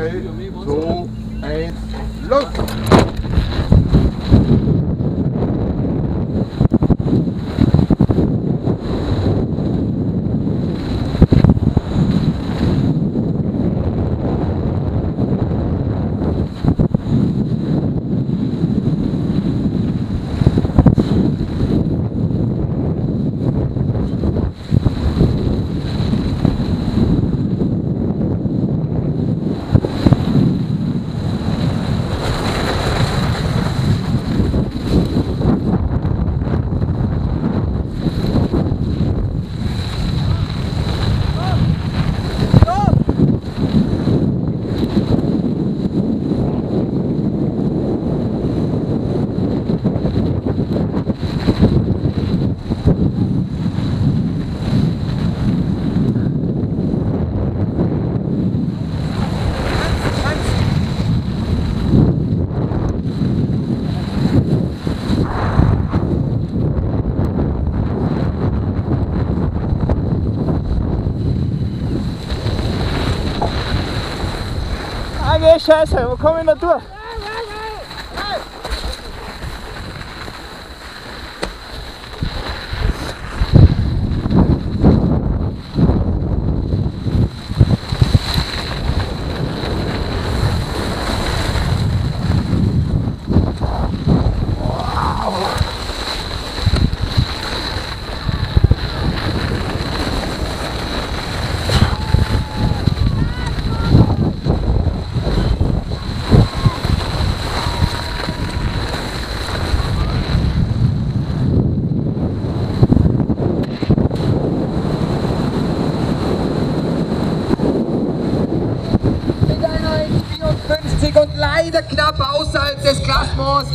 3, 2, 1, Jeg er ikke så, hvor kom ind ad dør. Leider knapp außerhalb des Klassements